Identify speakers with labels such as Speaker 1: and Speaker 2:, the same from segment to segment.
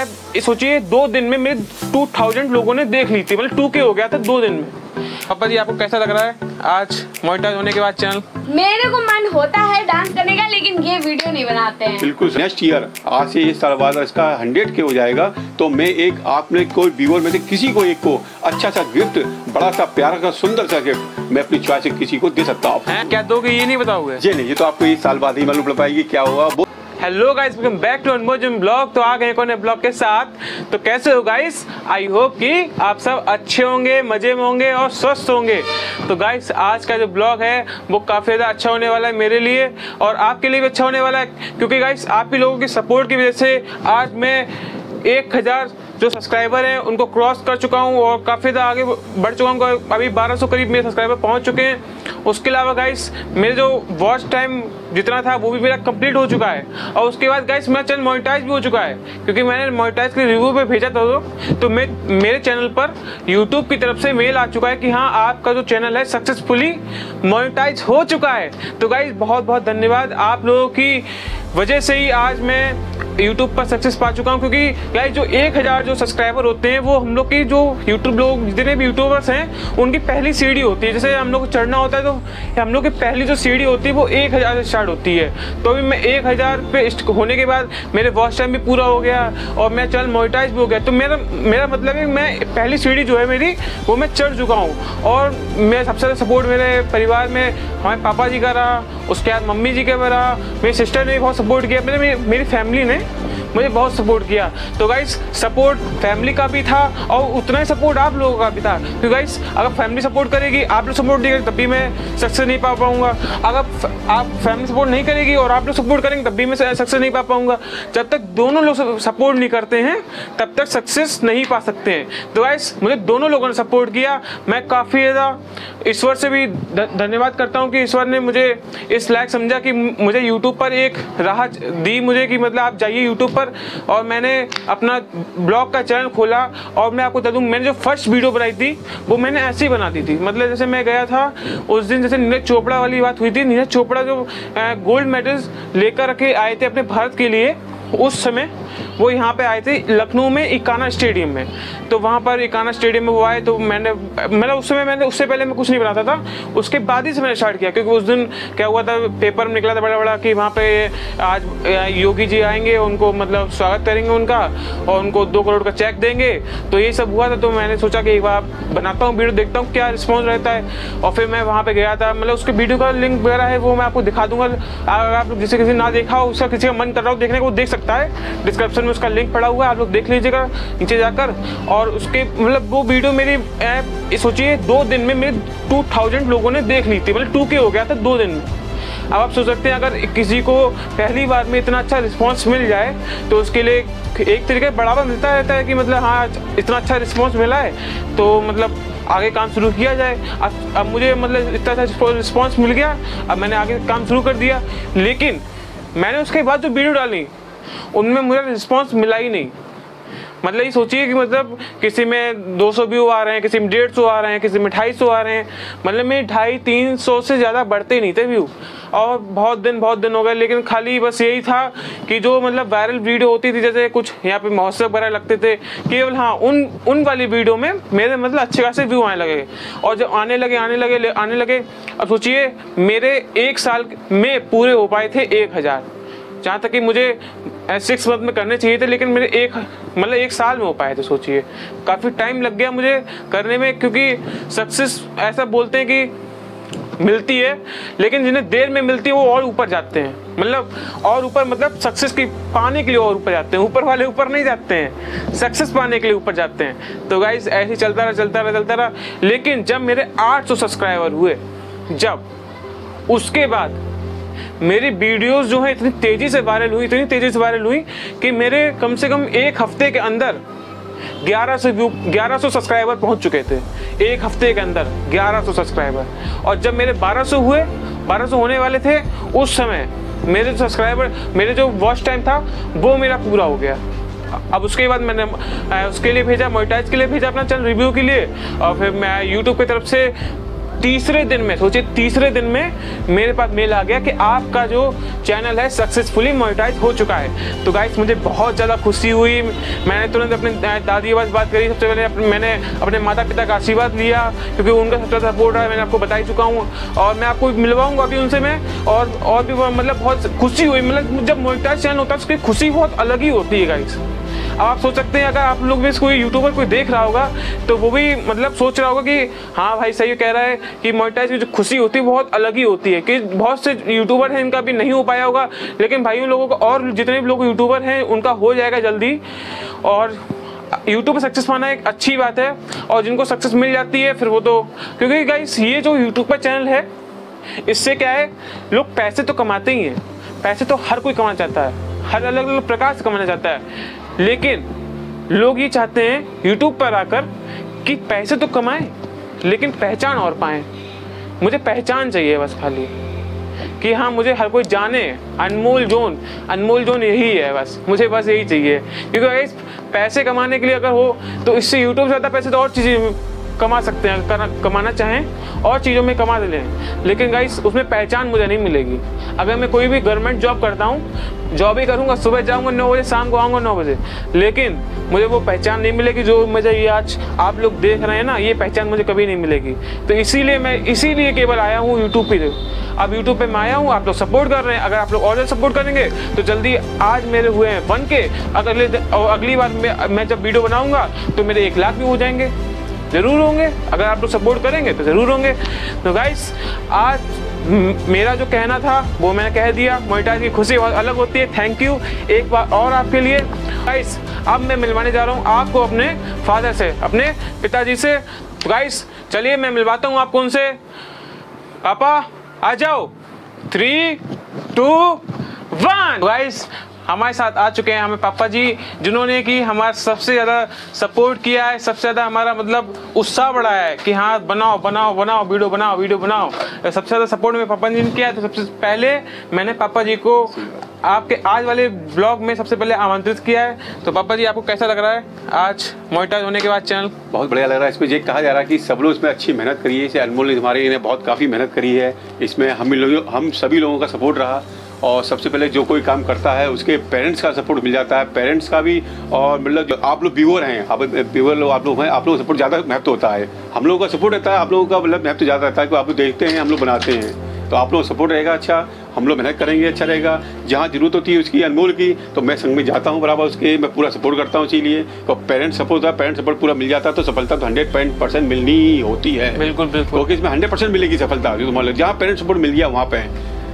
Speaker 1: ये सोचिए दो दिन में मेरे टू थाउज़ेंड लोगों ने देख ली थी। मतलब टू के हो गया था दो दिन में। पापा जी आपको कैसा लग रहा है? आज मोनिटाइज होने के बाद चैनल
Speaker 2: मेरे को मन होता है डांस करने का लेकिन ये वीडियो नहीं बनाते हैं।
Speaker 3: बिल्कुल नेक्स्ट ईयर आज से इस साल बाद इसका हंड्रेड के हो जाएगा तो मैं एक आपने कोई व्यूअर में से किसी को एक को अच्छा सा गिफ्ट बड़ा सा प्यारा सा सुंदर सा गिफ्ट मैं अपनी चॉइस से किसी को दे सकता हूँ।
Speaker 1: क्या दोगे? ये नहीं बताओगे
Speaker 3: जी नहीं ये तो आपको इस साल बाद ही मालूम पड़ पाएगी क्या होगा
Speaker 1: hello guys welcome back to Anmol gym blog तो आ गए कौन ब्लॉग के साथ। तो कैसे हो गाइस आई होप कि आप सब अच्छे होंगे, मज़े में होंगे और स्वस्थ होंगे। तो गाइस आज का जो ब्लॉग है, वो काफ़ी ज़्यादा अच्छा होने वाला है मेरे लिए और आपके लिए भी अच्छा होने वाला है। क्योंकि गाइस आप ही लोगों की सपोर्ट की वजह से आज मैं एक हज़ार जो सब्सक्राइबर हैं उनको क्रॉस कर चुका हूँ और काफ़ी ज़्यादा आगे बढ़ चुका हूँ। अभी 1200 करीब मेरे सब्सक्राइबर पहुँच चुके हैं। उसके अलावा गाइस मेरे जो वॉच टाइम जितना था वो भी मेरा कंप्लीट हो चुका है। और उसके बाद गाइस मेरा चैनल मोनिटाइज भी हो चुका है क्योंकि मैंने मोनिटाइज के रिव्यू पे भेजा था तो, तो मैं मेरे चैनल पर यूट्यूब की तरफ़ से मेल आ चुका है कि हाँ आपका जो चैनल है सक्सेसफुली मोनिटाइज हो चुका है। तो गाइस बहुत बहुत धन्यवाद आप लोगों की वजह से ही आज मैं यूट्यूब पर सक्सेस पा चुका हूँ, क्योंकि गाइस जो एक हज़ार जो सब्सक्राइबर होते हैं, वो हम लोग की जो यूट्यूब लोग, जितने भी यूट्यूबर्स हैं, उनकी पहली सीढ़ी होती है। जैसे हम लोग को चढ़ना होता है तो हम लोग की पहली जो सीढ़ी होती है, वो एक हज़ार से स्टार्ट होती है। तो अभी मैं एक हज़ार पे होने के बाद मेरे वॉच टाइम भी पूरा हो गया, और मेरा चैनल मोनिटाइज भी हो गया। तो मेरा मेरा मतलब है मैं पहली सीढ़ी जो है मेरी, वो मैं चढ़ चुका हूँ। और मैं सबसे ज़्यादा सपोर्ट मेरे परिवार में, हमारे पापा जी का रहा, उसके बाद मम्मी जी का रहा, मेरी सिस्टर ने भी बहुत सपोर्ट किया। मेरे मेरी फैमिली ने मुझे बहुत सपोर्ट किया। तो गाइस सपोर्ट फैमिली का भी था और उतना ही सपोर्ट आप लोगों का भी था। क्योंकि गाइस अगर फैमिली सपोर्ट करेगी, आप लोग सपोर्ट नहीं करेंगे तब भी मैं सक्सेस नहीं पा पाऊँगा। अगर आप फैमिली सपोर्ट नहीं करेगी और आप लोग सपोर्ट करेंगे, तब भी मैं सक्सेस नहीं पा पाऊँगा। जब तक दोनों लोग सपोर्ट नहीं करते हैं, तब तक सक्सेस नहीं पा सकते हैं। तो गाइस मुझे दोनों लोगों ने सपोर्ट किया। मैं काफ़ी ज़्यादा ईश्वर से भी धन्यवाद करता हूँ कि ईश्वर ने मुझे इस लायक समझा कि मुझे यूट्यूब पर एक राह दी मुझे कि मतलब आप जाइए यूट्यूब पर। और मैंने अपना ब्लॉग का चैनल खोला और मैं आपको बता दूँ, मैंने जो फ़र्स्ट वीडियो बनाई थी, वो मैंने ऐसे ही बना दी थी। मतलब जैसे मैं गया था, उस दिन जैसे नीरज चोपड़ा वाली बात हुई थी, नीरज चोपड़ा जो गोल्ड मेडल्स लेकर के आए थे अपने भारत के लिए, उस समय वो यहाँ पे आए थे लखनऊ में इकाना स्टेडियम में। तो वहाँ पर इकाना स्टेडियम में वो आए तो मैंने मतलब उस समय मैंने, उससे पहले मैं कुछ नहीं बनाता था। उसके बाद ही से मैंने स्टार्ट किया, क्योंकि उस दिन क्या हुआ था पेपर में निकला था बड़ा बड़ा कि वहाँ पे आज योगी जी आएँगे, उनको मतलब स्वागत करेंगे उनका, और उनको दो करोड़ का चेक देंगे। तो ये सब हुआ था तो मैंने सोचा कि एक बार बनाता हूँ, वीडियो देखता हूँ क्या रिस्पॉन्स रहता है। और फिर मैं वहाँ पर गया था मतलब उसके वीडियो का लिंक वगैरह है, वो मैं आपको दिखा दूँगा। अगर आप जिसे किसी ना देखा हो, उसका किसी का मन कर रहा हो देखने को देख सकता है। डिस्क्रिप्शन में उसका लिंक पड़ा हुआ है, आप लोग देख लीजिएगा, नीचे जाकर। और उसके मतलब वो वीडियो मेरी ऐप सोचिए, दो दिन में मेरे टू थाउज़ेंड लोगों ने देख ली थी मतलब टू के हो गया था दो दिन में। अब आप सोच सकते हैं, अगर किसी को पहली बार में इतना अच्छा रिस्पांस मिल जाए तो उसके लिए एक तरीके बढ़ावा मिलता रहता है कि मतलब हाँ इतना अच्छा रिस्पांस मिला है तो मतलब आगे काम शुरू किया जाए। अब अब मुझे मतलब इतना अच्छा रिस्पॉन्स मिल गया, अब मैंने आगे काम शुरू कर दिया। लेकिन मैंने उसके बाद जो वीडियो डाली उनमें मुझे रिस्पॉन्स मिला ही नहीं। मतलब ये सोचिए कि मतलब किसी में 200 व्यू आ रहे हैं, किसी में डेढ़ आ रहे हैं, किसी में ढाई आ रहे हैं। मतलब मेरे ढाई, तीन सौ से ज़्यादा बढ़ते नहीं थे व्यू। और बहुत दिन बहुत दिन हो गए, लेकिन खाली बस यही था कि जो मतलब वायरल वीडियो होती थी, जैसे कुछ यहाँ पे महोत्सव वगैरह लगते थे, केवल हाँ उन उन वाली वीडियो में मेरे मतलब अच्छे खासे व्यू आने लगे। और जब आने लगे आने लगे आने लगे, अब सोचिए, मेरे एक साल में पूरे हो पाए थे एक हज़ार। जहाँ तक कि मुझे सिक्स मंथ में करने चाहिए थे, लेकिन मेरे एक मतलब एक साल में हो पाए थे, सोचिए। काफ़ी टाइम लग गया मुझे करने में, क्योंकि सक्सेस ऐसा बोलते हैं कि मिलती है, लेकिन जिन्हें देर में मिलती है, वो और ऊपर जाते हैं। मतलब और ऊपर मतलब सक्सेस की पाने के लिए और ऊपर जाते हैं। ऊपर वाले ऊपर नहीं जाते हैं सक्सेस पाने के लिए ऊपर जाते हैं। तो गाइस ऐसे चलता रहा चलता रहा चलता रहा। लेकिन जब मेरे 800 सब्सक्राइबर हुए, जब, उसके बाद मेरी वीडियोस जो है इतनी तेज़ी से वायरल हुई, इतनी तेज़ी से वायरल हुई कि मेरे कम से कम एक हफ़्ते के अंदर 1100 व्यू 1100 सब्सक्राइबर पहुँच चुके थे। एक हफ़्ते के अंदर 1100 सब्सक्राइबर और जब मेरे 1200 हुए 1200 होने वाले थे, उस समय मेरे जो सब्सक्राइबर मेरे जो वॉच टाइम था, वो मेरा पूरा हो गया। अब उसके बाद मैंने उसके लिए भेजा मोटाइज के लिए भेजा अपना चैनल रिव्यू के लिए। और फिर मैं यूट्यूब की तरफ़ से तीसरे दिन में, सोचिए, तीसरे दिन में मेरे पास मेल आ गया कि आपका जो चैनल है सक्सेसफुली मोनेटाइज हो चुका है। तो गाइस मुझे बहुत ज़्यादा खुशी हुई। मैंने तुरंत अपने दादी पास बात करी। सबसे पहले मैंने अपने माता पिता का आशीर्वाद लिया, क्योंकि उनका सबसे सपोर्ट है, मैंने आपको बता ही चुका हूँ। और मैं आपको मिलवाऊँगा अभी उनसे मैं, और और भी मतलब बहुत खुशी हुई। मतलब जब मोनिटाइज चैनल होता है, उसकी खुशी बहुत अलग ही होती है गाइस अब आप सोच सकते हैं, अगर आप लोग भी कोई यूट्यूबर कोई देख रहा होगा तो वो भी मतलब सोच रहा होगा कि हाँ भाई सही कह रहा है कि मोनेटाइज की जो खुशी होती है, बहुत अलग ही होती है, कि बहुत से यूट्यूबर हैं, इनका भी नहीं हो पाया होगा, लेकिन भाई उन लोगों का और जितने भी लोग यूट्यूबर हैं, उनका हो जाएगा जल्दी, और यूट्यूब पर सक्सेस पाना एक अच्छी बात है, और जिनको सक्सेस मिल जाती है, फिर वो तो क्योंकि गाइस ये जो यूट्यूब पर चैनल है, इससे क्या है, लोग पैसे तो कमाते ही हैं, पैसे तो हर कोई कमाना चाहता है, हर अलग अलग प्रकार से कमाना चाहता है लेकिन लोग ये चाहते हैं यूट्यूब पर आकर कि पैसे तो कमाएँ, लेकिन पहचान और पाएँ। मुझे पहचान चाहिए बस खाली। कि हाँ मुझे हर कोई जाने। अनमोल जोन अनमोल जोन यही है बस। मुझे बस यही चाहिए। क्योंकि पैसे कमाने के लिए अगर हो तो इससे यूट्यूब से ज़्यादा पैसे तो और चीज़ें कमा सकते हैं, करना, कमाना चाहें और चीज़ों में कमा लें। लेकिन गाइस उसमें पहचान मुझे नहीं मिलेगी। अगर मैं कोई भी गवर्नमेंट जॉब करता हूँ जॉब ही करूँगा, सुबह जाऊँगा नौ बजे, शाम को आऊँगा नौ बजे। लेकिन मुझे वो पहचान नहीं मिलेगी जो मुझे ये आज आप लोग देख रहे हैं ना, ये पहचान मुझे कभी नहीं मिलेगी। तो इसीलिए मैं, इसीलिए केवल आया हूँ यूट्यूब पर अब यूट्यूब पे मैं आया हूँ, आप लोग सपोर्ट कर रहे हैं। अगर आप लोग और सपोर्ट करेंगे तो जल्दी आज मेरे हुए हैं वन के, अगले अगली बार मैं जब वीडियो बनाऊँगा तो मेरे एक लाख भी हो जाएँगे। ज़रूर होंगे। अगर आप लोग सपोर्ट करेंगे तो ज़रूर होंगे। तो गाइस आज मेरा जो कहना था, वो मैंने कह दिया। मोनिटाइज की खुशी बहुत अलग होती है। थैंक यू एक बार और आपके लिए। गाइस अब मैं मिलवाने जा रहा हूँ आपको अपने फादर से, अपने पिताजी से। गाइस चलिए मैं मिलवाता हूँ आपको उनसे। पापा, आ जाओ। थ्री टू वन गाइस हमारे साथ आ चुके हैं हमें पापा जी, जिन्होंने कि हमारा सबसे ज़्यादा सपोर्ट किया है, सबसे ज़्यादा हमारा मतलब उत्साह बढ़ाया है कि हाँ बनाओ बनाओ बनाओ, वीडियो बनाओ वीडियो बनाओ। सबसे ज़्यादा सपोर्ट में पापा जी ने किया तो सबसे पहले मैंने पापा जी को आपके आज वाले ब्लॉग में सबसे पहले आमंत्रित किया है। तो पापा जी, आपको कैसा लग रहा है? आज मोनिटाइज होने के बाद चैनल
Speaker 3: बहुत बढ़िया लग रहा है। इसमें ये कहा जा रहा है कि सब लोग इसमें अच्छी मेहनत करी है। इसे अनमोल ने हमारे ने बहुत काफ़ी मेहनत करी है। इसमें हम लोग, हम सभी लोगों का सपोर्ट रहा। और सबसे पहले जो कोई काम करता है उसके पेरेंट्स का सपोर्ट मिल जाता है। पेरेंट्स का भी और मतलब आप लोग व्यूअर हैं आप व्यूअर लोग आप लोग हैं आप लोगों का सपोर्ट ज़्यादा महत्व होता है। हम लोगों का सपोर्ट रहता है आप लोगों का मतलब महत्व ज़्यादा रहता है कि आप लोग देखते हैं हम लोग बनाते हैं। तो आप लोग सपोर्ट रहेगा अच्छा हम लोग मेहनत करेंगे अच्छा रहेगा। जहाँ ज़रूरत होती है उसकी अनमोल की तो मैं संग में जाता हूँ बराबर उसके मैं पूरा सपोर्ट करता हूँ इसीलिए। तो पेरेंट्स सपोर्ट होता है पेरेंट्स सपोर्ट पूरा मिल जाता है तो सफलता तो हंड्रेड परसेंट मिलनी होती है।
Speaker 1: बिल्कुल बिल्कुल।
Speaker 3: क्योंकि इसमें हंड्रेड परसेंट मिलेगी सफलता? जो तुम्हारे जहाँ पेरेंट्स सपोर्ट मिल गया वहाँ पे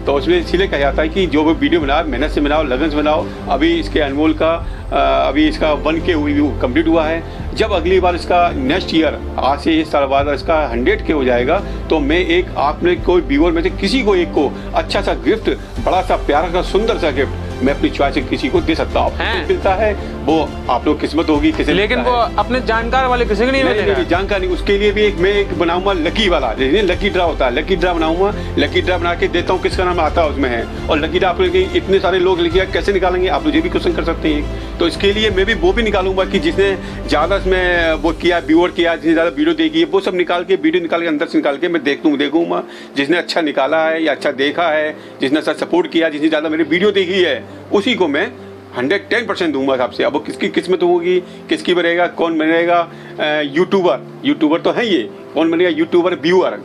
Speaker 3: तो उसमें इसीलिए कहा जाता है कि जो भी वीडियो बनाओ, मेहनत से बनाओ, लगन से बनाओ, अभी इसके अनमोल का अभी इसका वन के कंप्लीट हुआ है। जब अगली बार इसका नेक्स्ट ईयर आज से इस साल बाद इसका हंड्रेड के हो जाएगा तो मैं एक, आपने कोई व्यूअर में से किसी को एक को अच्छा सा गिफ्ट बड़ा सा प्यारा सा, सुंदर सा गिफ्ट मैं अपनी चॉइस किसी को दे सकता हूँ। मिलता है वो आप लोग किस्मत होगी किसी
Speaker 1: लेकिन वो अपने जानकार वाले किसी को नहीं मिलेगा।
Speaker 3: जानकार नहीं उसके लिए भी एक मैं एक बनाऊँगा लकी वाला। लकी ड्रा होता है लकी ड्रा बनाऊँगा लकी ड्रा बना के देता हूँ किसका नाम आता है उसमें है। और लकी ड्रा आप इतने सारे लोग लिखिए कैसे निकालेंगे? आप मुझे भी क्वेश्चन कर सकते हैं। तो इसके लिए मैं भी वो भी निकालूँगा कि जिसने ज़्यादा इसमें वो किया व्यूअर किया जिसने ज़्यादा वीडियो देखी है वो सब निकाल के वीडियो निकाल के अंदर से निकाल के मैं देख दूँ देखूँगा। जिसने अच्छा निकाला है या अच्छा देखा है जिसने अच्छा सपोर्ट किया जिसने ज़्यादा मेरी वीडियो देखी है उसी को मैं हंड्रेड टेन परसेंट दूँगा आपसे अब किसकी किस्मत होगी किसकी बनेगा कौन बनेगा? यूट्यूबर यूट्यूबर तो है ये। कौन बनेगा? यूट्यूबर व्यूअर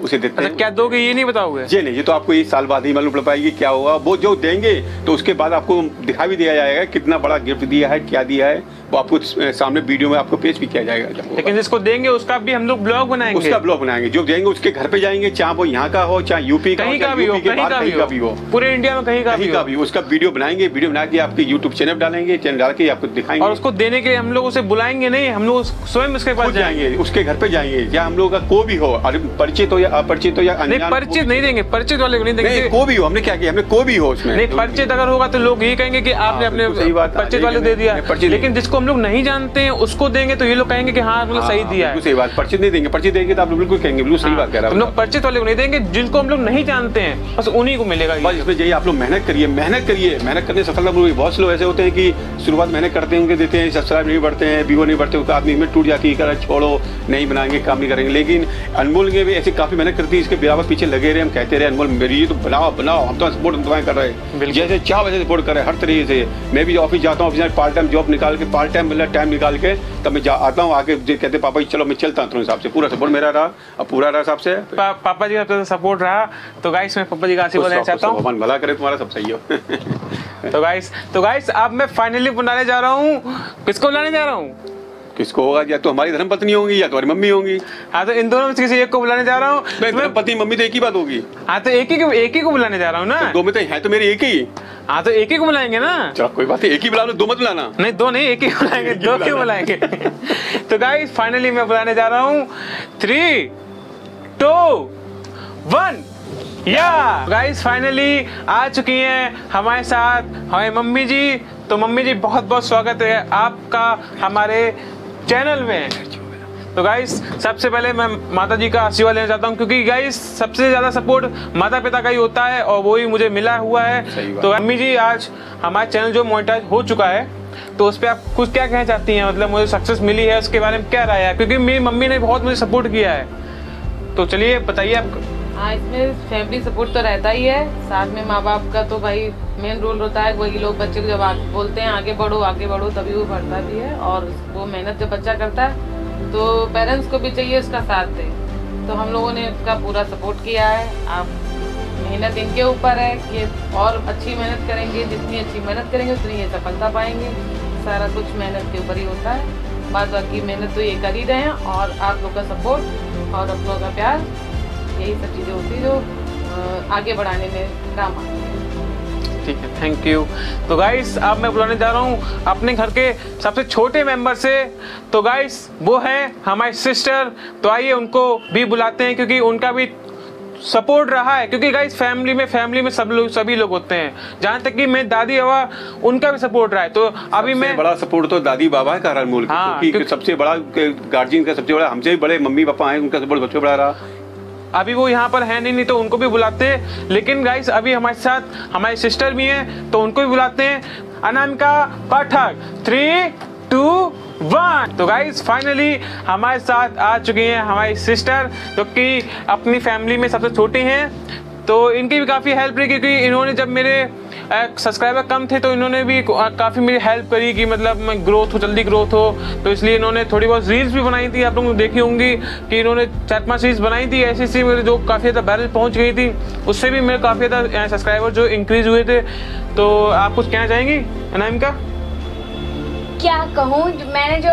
Speaker 3: उसे देते
Speaker 1: हैं। क्या दोगे ये नहीं बताओगे?
Speaker 3: जी नहीं ये तो आपको एक साल बाद ही मालूम पड़ पाएगी क्या होगा। वो जो देंगे तो उसके बाद आपको दिखा भी दिया जाएगा कितना बड़ा गिफ्ट दिया है क्या दिया है। वो आपको सामने वीडियो में आपको पेश भी किया जाएगा।
Speaker 1: लेकिन जिसको देंगे उसका भी हम लोग ब्लॉग बनाएँगे।
Speaker 3: उसका ब्लॉग बनाएँगे। जो देंगे उसके घर पे जाएँगे चाहे वो यहाँ का हो चाहे यूपी का
Speaker 1: कहीं का भी हो कहीं का भी हो। पूरे इंडिया में कहीं का
Speaker 3: भी का भी उसका वीडियो बनाएँगे वीडियो बना के आपके यूट्यूब चैनल डालेंगे चैनल डाल के आपको दिखाएँगे।
Speaker 1: और उसको देने के लिए हम लोग उसे बुलाएँगे नहीं हम लोग स्वयं उसके पास
Speaker 3: जाएँगे। उसके घर पे जाएँगे या हम लोग का को भी हो परिचित हो या अपरिचित हो या
Speaker 1: नहीं परिचित नहीं देंगे परिचित वाले को नहीं देंगे।
Speaker 3: को भी हो हमने क्या किया हमने को भी हो उसमें।
Speaker 1: नहीं परिचित अगर होगा तो लोग यही कहेंगे कि आपने हाँ, अपने परिचित वाले दे दिया। लेकिन जिसको हम लोग नहीं जानते हैं उसको देंगे तो ये लोग कहेंगे कि हाँ मतलब सही
Speaker 3: हाँ,
Speaker 1: दिया है।
Speaker 3: सही बात पर्ची नहीं देंगे पर्ची देंगे तो आप लोग बिल्कुल कहेंगे बिल्कुल सही बात कह रहा
Speaker 1: हम लोग परिचित वाले को नहीं देंगे जिनको हम लोग नहीं जानते हैं बस उन्हीं को मिलेगा
Speaker 3: बस इसमें यही आप लोग मेहनत करिए मेहनत करिए मेहनत करने सफलता मिलेगी। बहुत से लोग ऐसे होते हैं कि शुरुआत मेहनत करते हैं उनके देते हैं सब्सक्राइब नहीं बढ़ते हैं व्यूअर नहीं बढ़ते उनका आदमी में टूट जाती है करा छोड़ो नहीं बनाएँगे काम नहीं करेंगे। लेकिन अनमोल ने भी ऐसी काफ़ी मेहनत करती है इसके बराबर पीछे लगे रहे हम कहते रहे अनमोल मेरी तो बनाओ बनाओ हम तो सपोर्ट कर रहे हैं। जैसे चाह वैसे सपोर्ट कर रहे हैं हर तरीके से। मैं भी ऑफ़िस जाता हूँ ऑफ़िस पार्ट टाइम जॉब निकाल के पार्ट टाइम मिला टाइम निकाल के तब मैं जा आता हूँ आके जो कहते पापा जी चलो मैं चलता हूँ हिसाब से। पूरा सपोर्ट मेरा रहा अब पूरा रहा हिसाब से।
Speaker 1: पा, पापा जी का तो सपोर्ट रहा। तो गाइस मैं पापा जी का आशीर्वाद लेना चाहता हूँ।
Speaker 3: भला करे तुम्हारा सब सही हो।
Speaker 1: तो गाइस तो गाइस अब मैं फाइनली बुलाने जा रहा हूँ। किसको बुलाने जा रहा हूँ?
Speaker 3: किसको होगा? या तो हमारी धर्मपत्नी होंगी या तुम्हारी मम्मी होंगी।
Speaker 1: हाँ तो इन दोनों में से किसी एक को बुलाने जा रहा हूँ।
Speaker 3: नहीं धर्मपत्नी मम्मी तो एक ही बात होगी।
Speaker 1: हाँ तो एक ही को एक ही को बुलाने जा रहा हूँ ना?
Speaker 3: दो में तो है तो मेरी एक ही।
Speaker 1: हाँ तो एक ही को बुलाएँगे ना?
Speaker 3: चलो कोई बात नहीं एक ही बुला लो दो मत बुलाना।
Speaker 1: नहीं दो नहीं एक ही बुलाएँगे दो क्यों बुलाएँगे? तो गाइस फाइनली मैं बुलाने जा रहा हूँ। थ्री टू वन या गाइस फाइनली आ चुकी हैं हमारे साथ हमारी मम्मी जी। तो मम्मी जी बहुत बहुत स्वागत है आपका हमारे चैनल में। तो गाइस सबसे पहले मैं माता जी का आशीर्वाद लेना चाहता हूँ क्योंकि गाइस सबसे ज़्यादा सपोर्ट माता पिता का ही होता है और वो ही मुझे मिला हुआ है। तो मम्मी जी आज हमारा चैनल जो मोनिटाइज हो चुका है तो उस पर आप कुछ क्या कहना चाहती हैं? मतलब मुझे सक्सेस मिली है उसके बारे में क्या राय है? क्योंकि मेरी मम्मी ने बहुत मुझे सपोर्ट किया है। तो चलिए बताइए आप
Speaker 4: हाँ इसमें फैमिली सपोर्ट तो रहता ही है। साथ में माँ बाप का तो भाई मेन रोल होता है वही लोग बच्चे को जब आ, बोलते हैं आगे बढ़ो आगे बढ़ो तभी वो बढ़ता भी है और वो मेहनत जब बच्चा करता है तो पेरेंट्स को भी चाहिए उसका साथ दे। तो हम लोगों ने उसका पूरा सपोर्ट किया है। आप मेहनत इनके ऊपर है कि और अच्छी मेहनत करेंगे जितनी अच्छी मेहनत करेंगे उतनी ये सफलता पाएँगे। सारा कुछ मेहनत के ऊपर ही होता है। बाद बाकी मेहनत तो ये कर ही रहे हैं और आप लोग का सपोर्ट और आप लोगों का प्यार। यही सब चीज़ें होती हैं जो आगे बढ़ाने में काम आती हैं।
Speaker 1: ठीक है थैंक यू तो गाइस अब मैं बुलाने जा रहा हूँ अपने घर के सबसे छोटे मेंबर से। तो गाइस वो है हमारी सिस्टर तो आइए उनको भी बुलाते हैं क्योंकि उनका भी सपोर्ट रहा है। क्योंकि गाइस फैमिली में फैमिली में सब लोग सभी लोग होते हैं। जहाँ तक कि मैं दादी बाबा उनका भी सपोर्ट रहा है। तो अभी मैं
Speaker 3: बड़ा सपोर्ट तो दादी बाबा है कारण मूल
Speaker 1: हाँ,
Speaker 3: क्योंकि
Speaker 1: क्योंकि-
Speaker 3: सबसे बड़ा गार्जियन का सबसे बड़ा हमसे भी बड़े मम्मी पापा हैं उनका सपोर्ट सबसे बड़ा रहा।
Speaker 1: अभी वो यहाँ पर है नहीं नहीं तो उनको भी बुलाते लेकिन गाइस अभी हमारे साथ, हमारे सिस्टर भी हैं तो उनको भी बुलाते हैं। Anamika Pathak three two one तो गाइस फाइनली हमारे साथ आ चुकी हैं हमारी सिस्टर जो कि अपनी फैमिली में सबसे छोटी हैं। तो इनकी भी काफ़ी हेल्प रही, क्योंकि इन्होंने जब मेरे सब्सक्राइबर कम थे तो इन्होंने भी काफ़ी मेरी हेल्प करी कि मतलब मैं ग्रोथ हो, जल्दी ग्रोथ हो। तो इसलिए इन्होंने थोड़ी बहुत रील्स भी बनाई थी। आप लोगों देखी होंगी कि इन्होंने चार पाँच रील्स बनाई थी ऐसी ऐसी मेरे जो काफ़ी ज़्यादा वायरल पहुँच गई थी। उससे भी मेरे काफ़ी ज़्यादा सब्सक्राइबर जो इंक्रीज हुए थे। तो आप कुछ कहना चाहेंगी? अनाम का
Speaker 2: क्या कहूँ? मैंने जो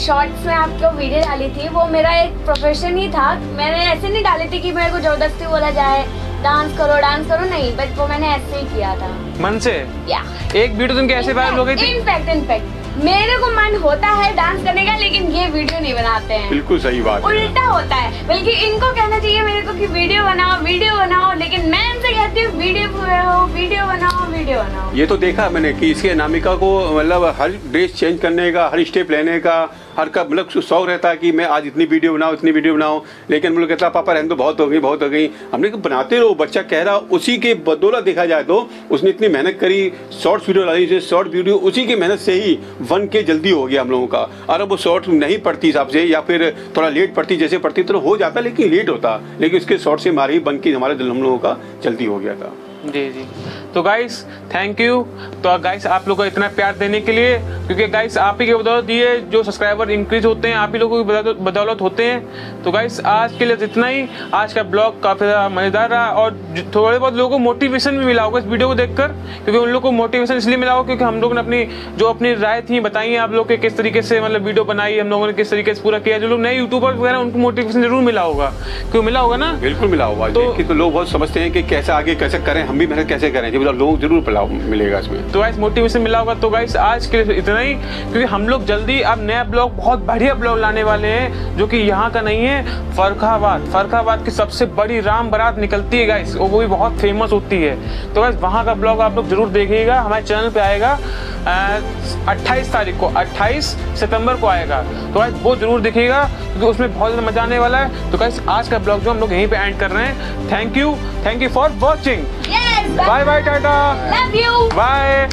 Speaker 2: शॉर्ट्स में आपको वीडियो डाली थी, वो मेरा एक प्रोफेशन ही था। मैंने ऐसे नहीं डाली थी कि मेरे को ज़बरदस्ती बोला जाए डांस करो डांस करो नहीं बट वो मैंने ऐसे ही किया था।
Speaker 1: मन से?
Speaker 2: या
Speaker 1: एक वीडियो तुमके ऐसे वायरल हो गई थी?
Speaker 2: इनफैक्ट इनफैक्ट मेरे को मन होता है डांस करने का लेकिन ये वीडियो नहीं बनाते हैं।
Speaker 3: बिल्कुल सही बात है।
Speaker 2: उल्टा होता है। बल्कि इनको कहना चाहिए मेरे को कि वीडियो बनाओ वीडियो बनाओ लेकिन मैं इनसे कहती हूँ वीडियो बनाओ वीडियो बनाओ वीडियो बनाओ।
Speaker 3: ये तो देखा मैंने कि इसके अनामिका को मतलब हर ड्रेस चेंज करने का हर स्टेप लेने का हर का मतलब शौक रहता है कि मैं आज इतनी वीडियो बनाऊँ, इतनी वीडियो बनाऊँ। लेकिन हम लोग कहता पापा, रहने तो बहुत हो गई, बहुत हो गई। हमने कहा, बनाते रहो, बच्चा कह रहा, उसी के बदौलत देखा जाए तो उसने इतनी मेहनत करी शॉर्ट्स वीडियो डाली शॉर्ट वीडियो उसी की मेहनत से ही वन के जल्दी हो गया हम लोगों का। और अब वो शॉर्ट नहीं पड़ती हिसाब से, या फिर थोड़ा लेट पड़ती, जैसे पड़ती तो हो जाता, लेकिन लेट होता। लेकिन उसके शॉर्ट से हमारी बन के हमारे हम लोगों का जल्दी हो गया था।
Speaker 1: जी जी। तो गाइस थैंक यू तो गाइस आप लोगों को इतना प्यार देने के लिए क्योंकि गाइस आप ही के बदौलत ये जो सब्सक्राइबर इंक्रीज होते हैं आप ही लोगों की बदौलत- होते हैं। तो गाइस आज के लिए इतना ही। आज का ब्लॉग काफ़ी ज़्यादा मज़ेदार रहा और थोड़े बहुत लोगों को मोटिवेशन भी मिला होगा इस वीडियो को देखकर क्योंकि उन लोग को मोटिवेशन इसलिए मिला होगा क्योंकि हम लोगों ने अपनी जो अपनी राय थी बताई है आप लोग के किस तरीके से मतलब वीडियो बनाई हम लोगों ने किस तरीके से पूरा किया। जो लोग नए यूट्यूबर वगैरह उनको मोटिवेशन ज़रूर मिला होगा। क्यों मिला होगा ना?
Speaker 3: बिल्कुल मिला हुआ
Speaker 1: तो-
Speaker 3: तो लोग बहुत समझते हैं कि कैसे आगे कैसे करें। हम भी मेहनत कैसे करें? जब लोग ज़रूर पलाव मिलेगा इसमें।
Speaker 1: तो गाइस मोटिवेशन मिला होगा तो गाइस आज के लिए इतना ही क्योंकि हम लोग जल्दी अब नया ब्लॉग बहुत बढ़िया ब्लॉग लाने वाले हैं जो कि यहाँ का नहीं है फरखाबाद फरखाबाद की सबसे बड़ी राम बारात निकलती है गाइस वो भी बहुत फ़ेमस होती है। तो गाइस वहाँ का ब्लॉग आप लोग ज़रूर देखिएगा हमारे चैनल पर आएगा अट्ठाईस तारीख को 28 सितंबर को आएगा। तो गाइस वो ज़रूर देखिएगा क्योंकि उसमें बहुत ज़्यादा मज़ा आने वाला है। तो गाइस आज का ब्लॉग जो हम लोग यहीं पर एंड कर रहे हैं। Thank you thank you for watching bye bye tata
Speaker 2: love you
Speaker 1: bye